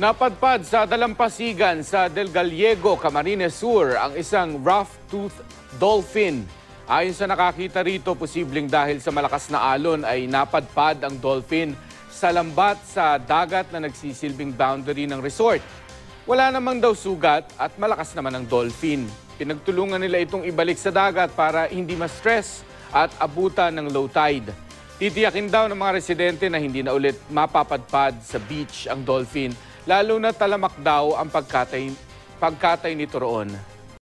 Napadpad sa dalampasigan sa Del Gallego, Camarines Sur ang isang rough-tooth dolphin. Ayon sa nakakita rito, posibleng dahil sa malakas na alon ay napadpad ang dolphin sa lambat sa dagat na nagsisilbing boundary ng resort. Wala namang daw sugat at malakas naman ang dolphin. Pinagtulungan nila itong ibalik sa dagat para hindi ma-stress at abutan ng low tide. Titiyakin daw ng mga residente na hindi na ulit mapapadpad sa beach ang dolphin, lalo na talamak daw ang pagkatay, pagkatay nito roon.